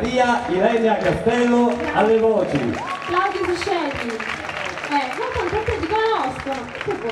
Maria Ilenia Castello alle voci. Claudio Fuscelli. Eh, ma tanto ti conoscono.